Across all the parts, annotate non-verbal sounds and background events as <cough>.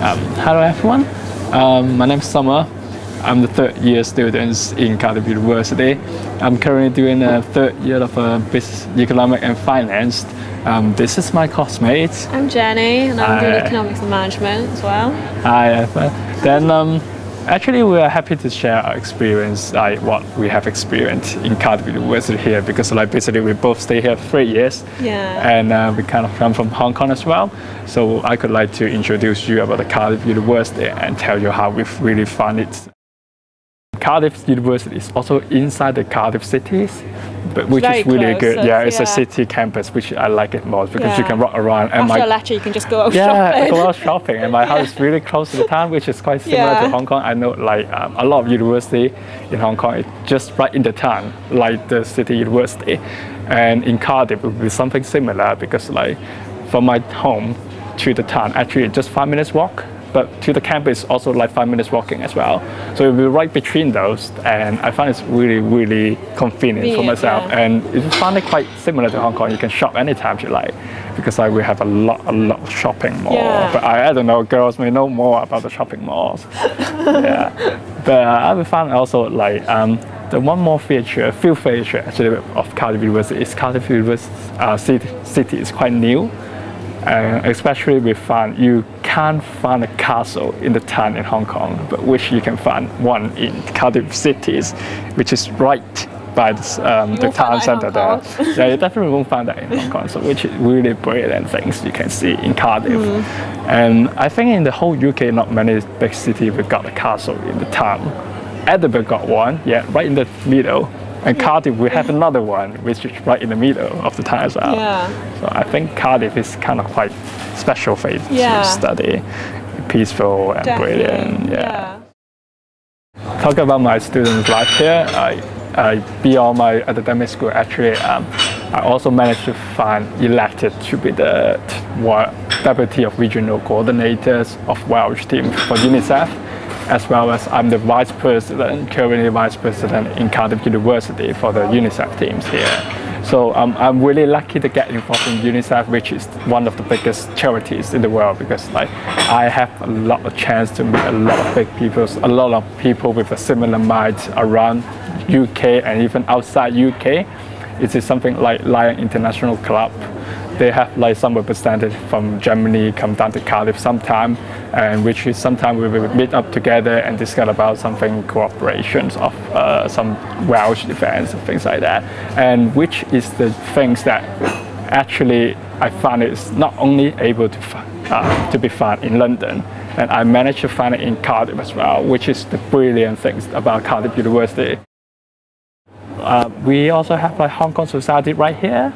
Um, hello everyone, um, my name is Summer. I'm the third year student in Cardiff University. I'm currently doing a third year of uh, business, economic and finance. Um, this is my classmate. I'm Jenny and I'm doing economics and management as well. Hi, uh, then um, actually we are happy to share our experience, like what we have experienced in Cardiff University here, because like basically we both stay here three years, Yeah. and uh, we kind of come from Hong Kong as well. So I could like to introduce you about the Cardiff University and tell you how we've really found it. Cardiff University is also inside the Cardiff cities, but which very is really close, good. yeah, it's- it's a city campus, which I like it most because you can walk around. And After my lecture, you can just go out yeah, shopping. go out shopping, and my <laughs> house is really close to the town, which is quite similar to Hong Kong. I know, like um, a lot of university in Hong Kong, it's just right in the town, like the city university, and in Cardiff it would be something similar because, like, from my home to the town, actually just five minutes walk. But to the campus, also like five minutes walking as well. So it will be right between those, and I find it's really, really convenient for myself. yeah. And it's it find quite similar to Hong Kong. You can shop anytime you like because like we have a lot, a lot of shopping mall. Yeah. But I, I don't know, girls may know more about the shopping malls. <laughs> yeah, but uh, I found also like um, the one more feature, few feature actually of Cardiff University is Cardiff University uh, city, city is quite new. Uh, especially we found you can't find a castle in the town in Hong Kong, but which you can find one in Cardiff cities, which is right by this, um, the town center there. <laughs> Yeah, you definitely won't find that in Hong Kong. So which is really brilliant things you can see in Cardiff. Mm. And I think in the whole UK, not many big cities we got a castle in the town. Edinburgh got one, yeah, right in the middle. And Cardiff, we have another one, which is right in the middle of the as. Yeah. So I think Cardiff is kind of quite special place Yeah. to study, peaceful and brilliant. Definitely, Yeah. Talk about my student life here. I, I beyond my academic school, actually, um, I also managed to find elected to be the deputy of regional coordinators of Welsh team for UNICEF, as well as I'm the vice president, currently vice president in Cardiff University for the UNICEF teams here. So um, I'm really lucky to get involved in UNICEF, which is one of the biggest charities in the world, because like I have a lot of chance to meet a lot of big people, a lot of people with a similar mind around UK and even outside UK. It is something like Lion International Club. They have like some representative from Germany come down to Cardiff sometime, and which is sometimes we will meet up together and discuss about something cooperations of uh, some Welsh events and things like that. And which is the things that actually I found is not only able to uh, to be found in London, and I managed to find it in Cardiff as well, which is the brilliant things about Cardiff University. Uh, we also have like Hong Kong Society right here,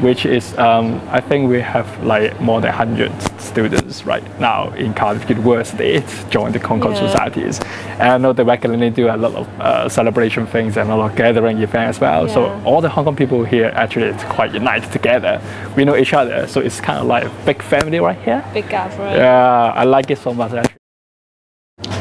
which is um, I think we have like more than 100 students right now in Cardiff University join the Hong Kong Yeah. societies. And I know they regularly do a lot of uh, celebration things and a lot of gathering events as well. So all the Hong Kong people here actually is quite united together. We know each other, so it's kind of like a big family right here. Big gathering. Yeah, I like it so much actually.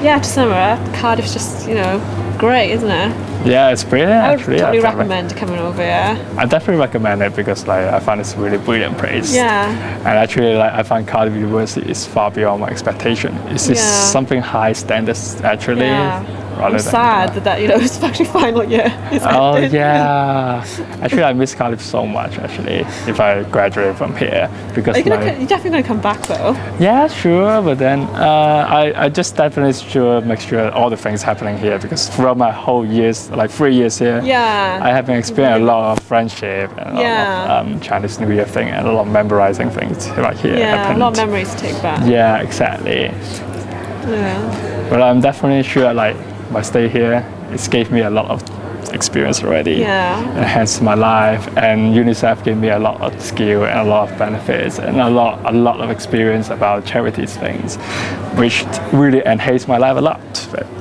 Yeah, to sum it up, Cardiff's just, you know, great, isn't it? Yeah, it's brilliant I would actually. totally re- recommend coming over here. I definitely recommend it because like I find it's a really brilliant place. Yeah. And actually, like I find Cardiff University is far beyond my expectation. It's just Yeah. something high standards actually. Yeah. I'm sad that, that, you know, <laughs> it's actually final year. Oh ended. yeah. actually, I miss Cardiff so much. Actually, if I graduate from here, because Are my... gonna, you're definitely going to come back though. yeah, sure. But then uh, I, I just definitely sure make sure all the things happening here because throughout my whole years, like three years here, Yeah. I have been experiencing a lot of friendship and a lot Yeah. of um, Chinese New Year thing and a lot of memorizing things right here. yeah, a lot of memories to take back. Yeah, exactly. Yeah. But I'm definitely sure like my stay here, it gave me a lot of experience already. Yeah. Enhanced my life and UNICEF gave me a lot of skill and a lot of benefits and a lot a lot of experience about charities things, which really enhanced my life a lot.